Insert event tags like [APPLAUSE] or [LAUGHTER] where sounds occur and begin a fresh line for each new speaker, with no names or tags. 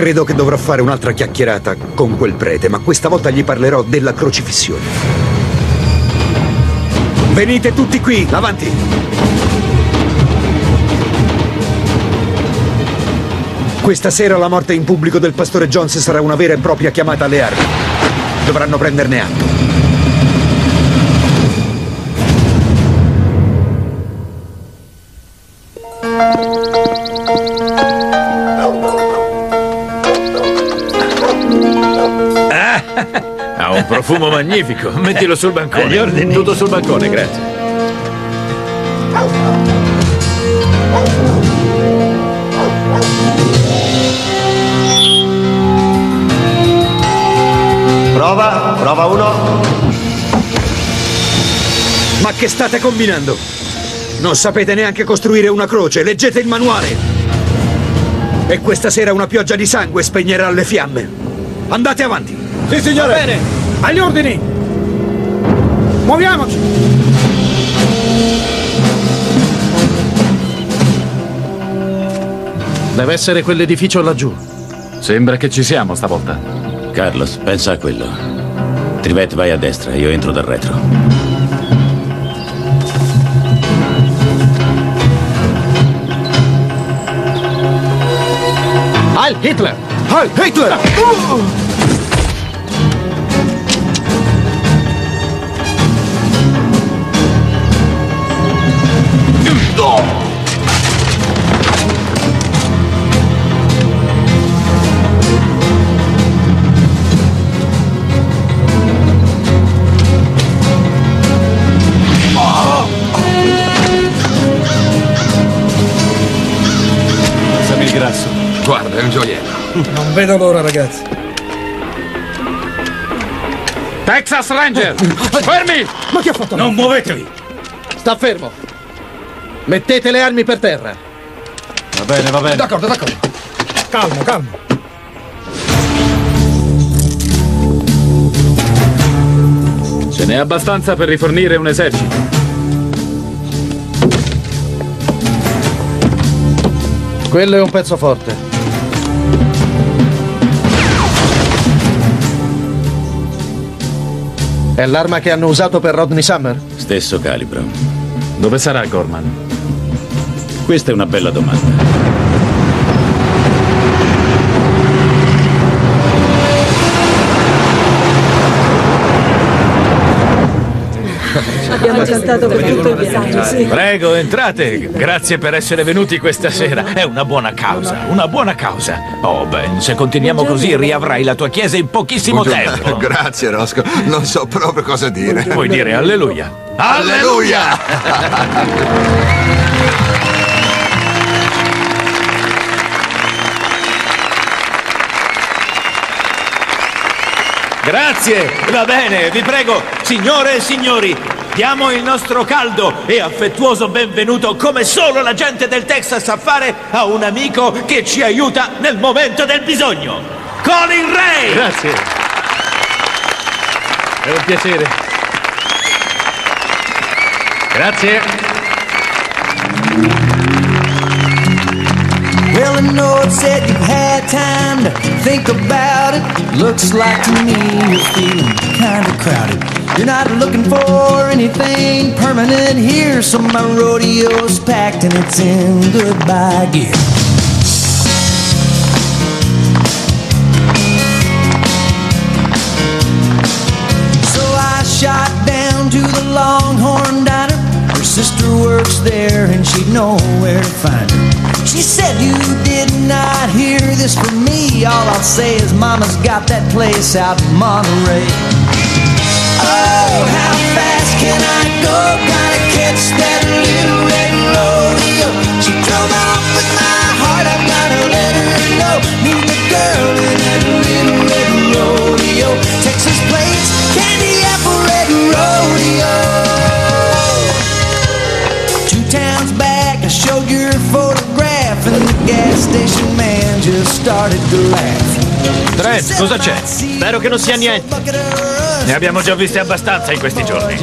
Credo che dovrò fare un'altra chiacchierata con quel prete, ma questa volta gli parlerò della crocifissione. Venite tutti qui, avanti! Questa sera la morte in pubblico del pastore Jones sarà una vera e propria chiamata alle armi. Dovranno prenderne atto.
Un profumo magnifico. [LAUGHS] Mettilo sul bancone.
Ordini.
Tutto sul bancone, grazie.
Prova, prova uno.
Ma che state combinando? Non sapete neanche costruire una croce, leggete il manuale! E questa sera una pioggia di sangue spegnerà le fiamme. Andate avanti!
Sì, signore. bene. Agli ordini. Muoviamoci.
Deve essere quell'edificio laggiù.
Sembra che ci siamo stavolta.
Carlos, pensa a quello. Trivet vai a destra, io entro dal retro.
Heil Hitler!
Heil Hitler!
Passami il grasso. Guarda, è un gioiello.
Non vedo l'ora, ragazzi.
Texas Ranger! Fermi!
Ma che ha fatto?
Non muovetevi!
Sta fermo! Mettete le armi per terra!
Va bene, va bene.
D'accordo, d'accordo. Calmo, calmo.
Ce n'è abbastanza per rifornire un esercito.
Quello è un pezzo forte. È l'arma che hanno usato per Rodney Summer?
Stesso calibro.
Dove sarà Gorman?
Questa è una bella domanda.
Abbiamo cantato per tutto il viaggio, sì.
Prego, entrate. Grazie per essere venuti questa sera. È una buona causa, una buona causa. Oh, Ben, se continuiamo così riavrai la tua chiesa in pochissimo tempo. [LAUGHS]
Grazie Rosco, non so proprio cosa dire.
Puoi dire alleluia.
Alleluia!
Grazie, va bene, vi prego, signore e signori, diamo il nostro caldo e affettuoso benvenuto come solo la gente del Texas sa fare a un amico che ci aiuta nel momento del bisogno. Colin Ray!
Grazie. È un piacere. Grazie.
Well, I know it said you've had time to think about it. Looks like to me you're feeling kinda crowded. You're not looking for anything permanent here, so my rodeo's packed and it's in goodbye gear. So I shot down to the Longhorn Diner. Her sister works there and she'd know where to find her. She said, You did not hear this from me. All I'll say is, Mama's got that place out in Monterey. Oh, how fast can I go? Gotta catch that little
Trent, cosa c'è?
Spero che non sia niente.
Ne abbiamo già viste abbastanza in questi giorni.